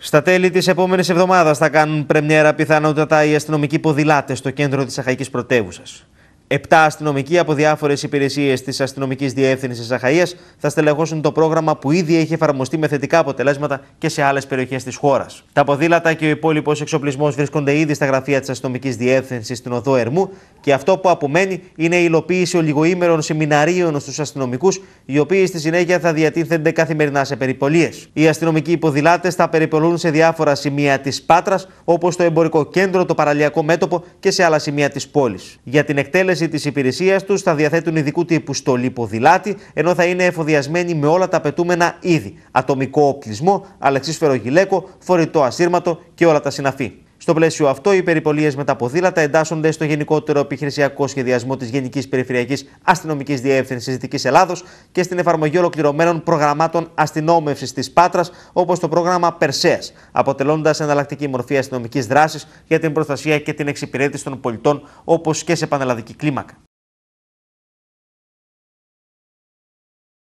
Στα τέλη της επόμενης εβδομάδας θα κάνουν πρεμιέρα πιθανότατα οι αστυνομικοί ποδηλάτες στο κέντρο της Αχαϊκή Πρωτεύουσας. Επτά αστυνομικοί από διάφορες υπηρεσίες της Αστυνομικής Διεύθυνσης Αχαία θα στελεχώσουν το πρόγραμμα που ήδη έχει εφαρμοστεί με θετικά αποτελέσματα και σε άλλες περιοχές της χώρας. Τα ποδήλατα και ο υπόλοιπος εξοπλισμός βρίσκονται ήδη στα γραφεία της Αστυνομικής Διεύθυνσης στην οδό Ερμού και αυτό που απομένει είναι η υλοποίηση ολιγοήμερων σεμιναρίων στους αστυνομικούς, οι οποίοι στη συνέχεια θα διατίθενται καθημερινά σε περιπολίες. Οι αστυνομικοί ποδηλάτες θα περιπολούν σε διάφορα σημεία της Πάτρας, όπως το εμπορικό κέντρο, το παραλιακό μέτωπο και σε άλλα σημεία της πόλης. Για την εκτέλεση της υπηρεσίας τους θα διαθέτουν ειδικού τύπου στολή ποδηλάτη, ενώ θα είναι εφοδιασμένοι με όλα τα απαιτούμενα είδη. Ατομικό οπλισμό, αλεξίσφαιρο γυλαίκο, φορητό ασύρματο και όλα τα συναφή. Στο πλαίσιο αυτό, οι περιπολίες με τα ποδήλατα εντάσσονται στο γενικότερο επιχειρησιακό σχεδιασμό της Γενικής Περιφερειακής Αστυνομικής Διεύθυνσης Δυτικής Ελλάδος και στην εφαρμογή ολοκληρωμένων προγραμμάτων αστυνόμευσης της Πάτρας, όπως το πρόγραμμα Περσέας, αποτελώντας εναλλακτική μορφή αστυνομικής δράσης για την προστασία και την εξυπηρέτηση των πολιτών, όπως και σε πανελλαδική κλίμακα.